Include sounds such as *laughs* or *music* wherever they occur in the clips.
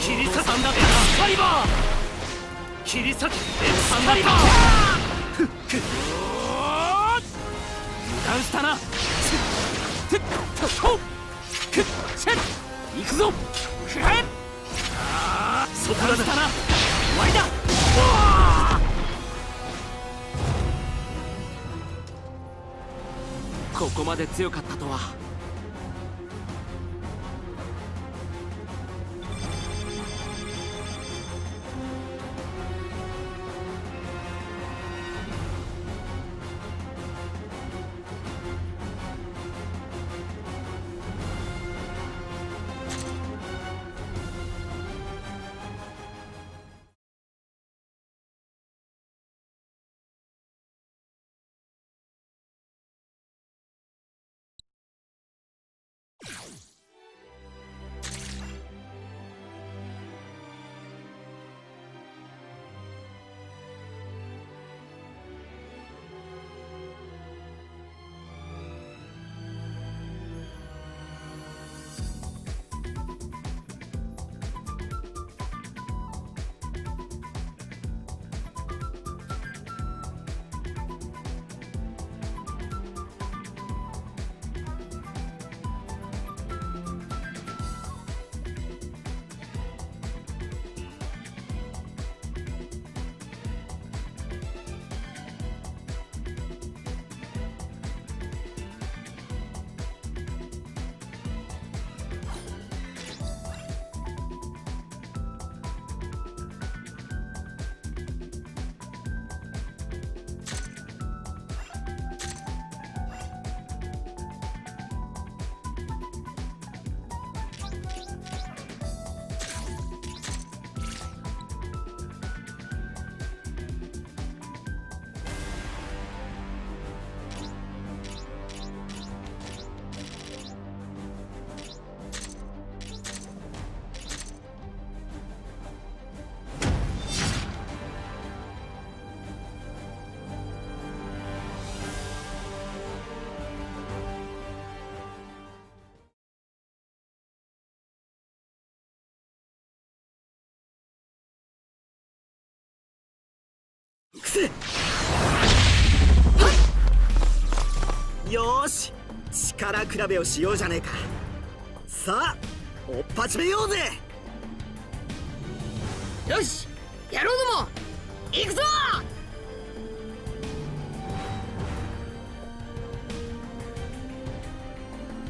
切り裂さんだエクスカリバー切り裂きエクスカリバーフック油断したなふっととくっせ行くぞくらえそこだしたな終わりだここまで強かったとは。よし力比べをしようじゃねえか。さあ追っ始めようぜ。よしやろうども行くぞ。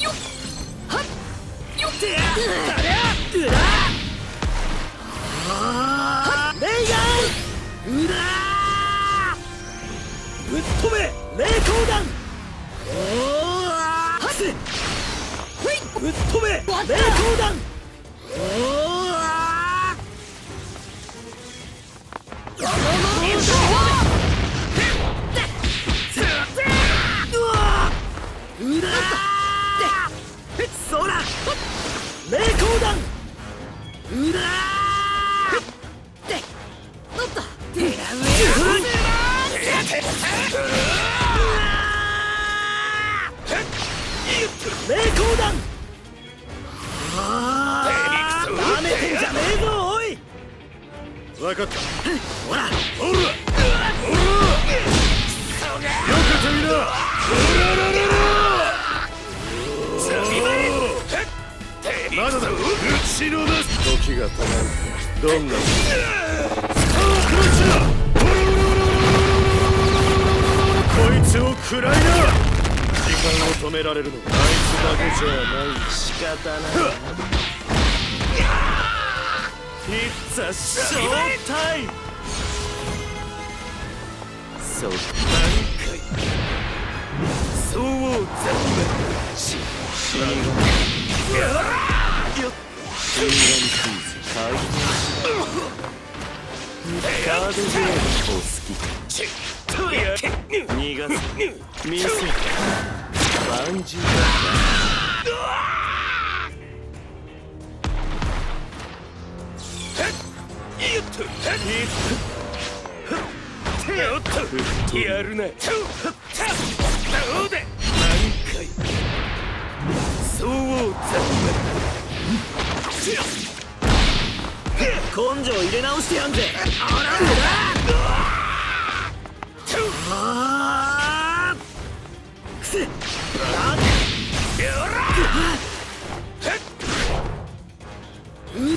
よっはっよっ弾。うらって。乗った。てや霊光弾ああなめてんじゃねえぞおい。分かった。ほら。おらおらよくてみな。おららまだだ打ちのな時が止まるどんなさあクロッチだこいつを食らいな時間を止められるのはあいつだけじゃない仕方ないピッツァショータイムそう何回そう残念し死神よ。っ死神クイズ開カードゲームお好きや逃がす見せ。バンジーよっとよっとやるなどうだ何回そう残念根性入れ直してやんぜ。あら。あーくせう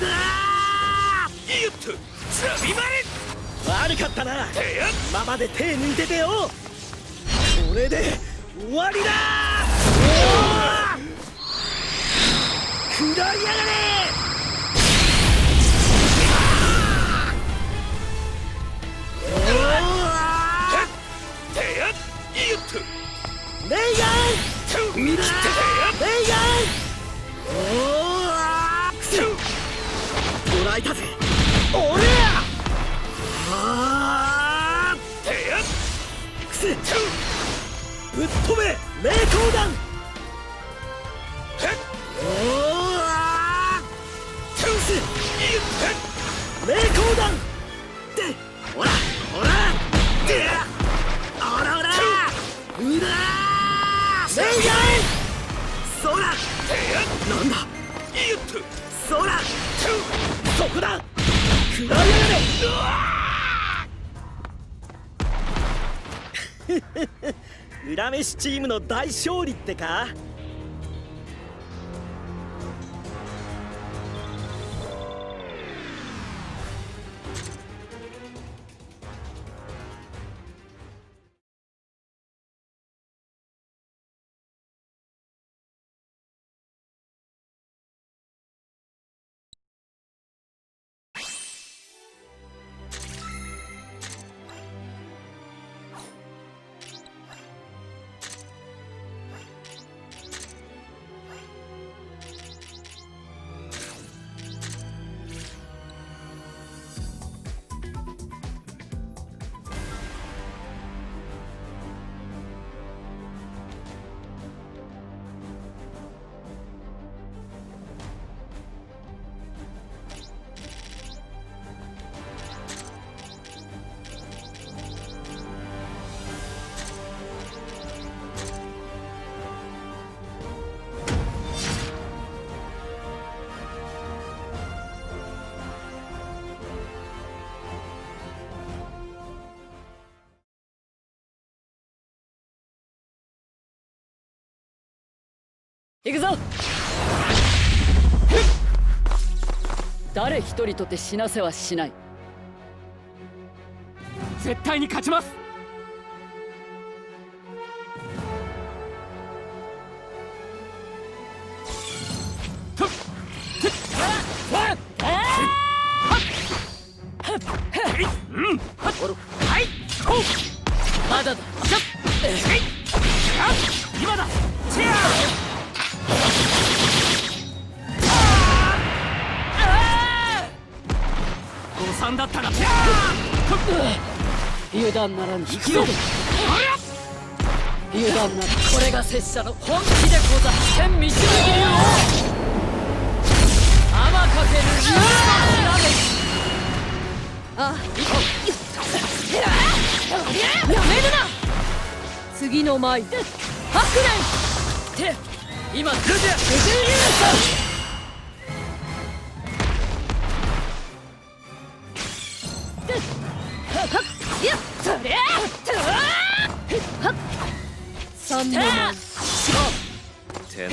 だよっとザビマレ悪かったな今まで手抜いててよこれで終わりだ食ら。いやがれレイガン見ろレイガンおーくせ捕らえたぜ俺やあてやーくせぶっ飛べ名光弾おーくせ名光弾レイガンそらなんだよっとそこだ食らいやがれ裏飯チームの大勝利ってか？行くぞ。誰一人とて死なせはしない。絶対に勝ちます。油断ならぬア息を油断ならこれが拙者の本気でござ天道の義流を天かける竜のひらめあやめるな。次の舞白蓮って今九十九十流さ三手の。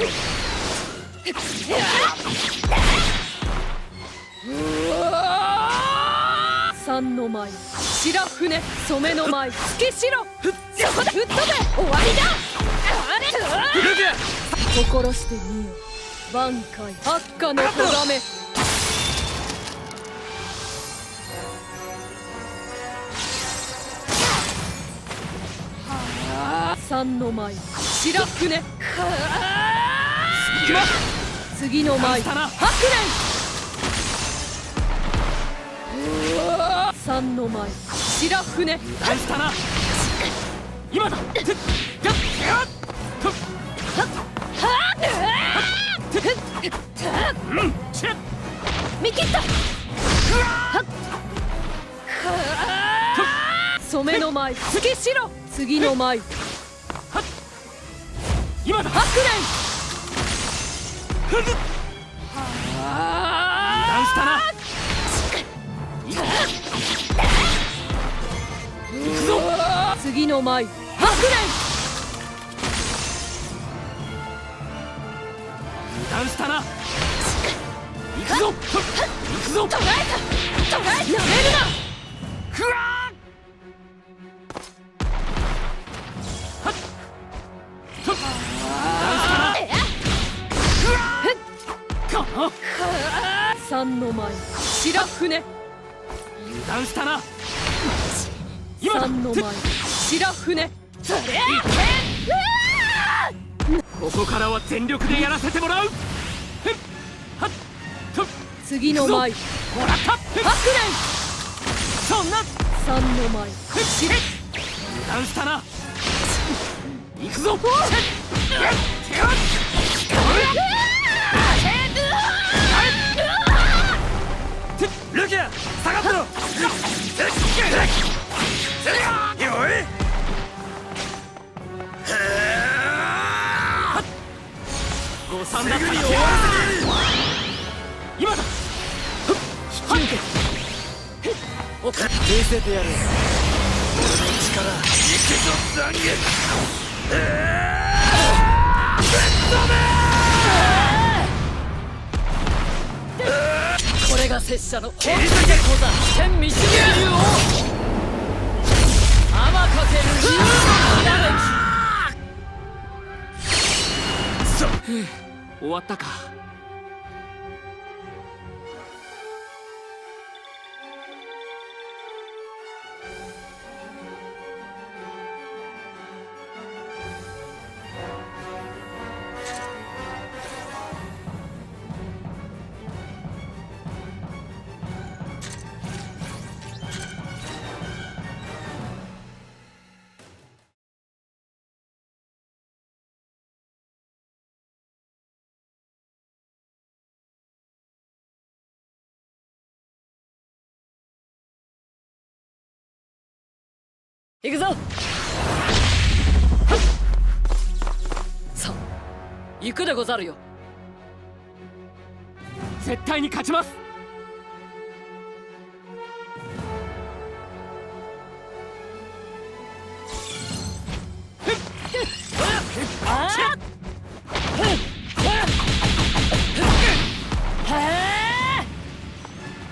三の舞。白船。染めの舞。月白。そこだ吹っ飛べ終わりだ。あれ？心してみよ挽回。悪化の咎め三の舞。白船。次の舞したな白蓮三の舞白船返したな今だてっやっやっとっうんチェッ見切った。染めの舞月白。次の舞今だ白蓮の白蓮断したな行くぞ。行くぞえたえたやめるなふわ三の舞白船。油断したな。の舞白船。それここからは全力でやらせてもらう。次の舞もらった白そんな。蓮三の舞ふっ。油断したな。行くぞ。ふっルキア下がってろ。よい。誤算だったす。ぐに終わらせ今だ。引き受け見せてやる俺の力行くぞ残月これが拙者の本気でござ天道流を天かける竜のひらめき終わったか行くぞ。さあ行くでござるよ。絶対に勝ちます。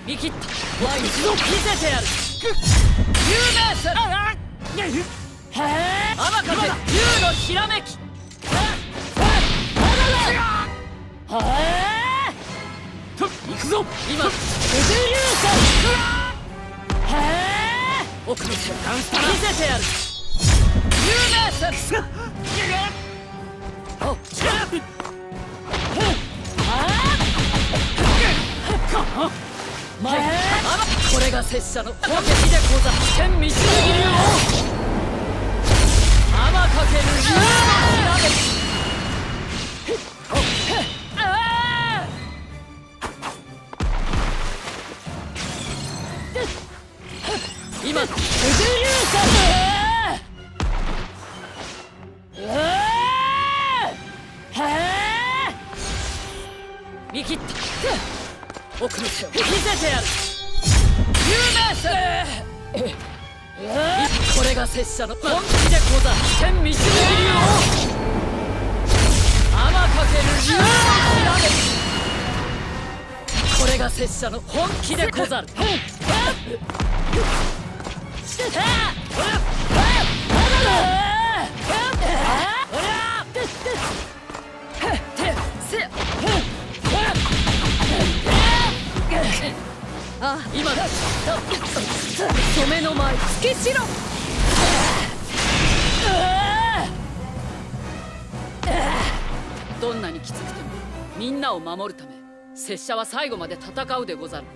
見切った。ワイ一度見せてやる。有名さあへえ天風竜のひらめきへえと行くぞ。今九十流星へえ奥の見せてやる。有名さが拙者の攻撃でござる天道流流王天かける竜のひらめき今九十流星うわへえ見切った奥の手を見せてやる。これが拙者の本気でござる。天道流流王天かけるこれが拙者の本気でござる *laughs* を守るため拙者は最後まで戦うでござる。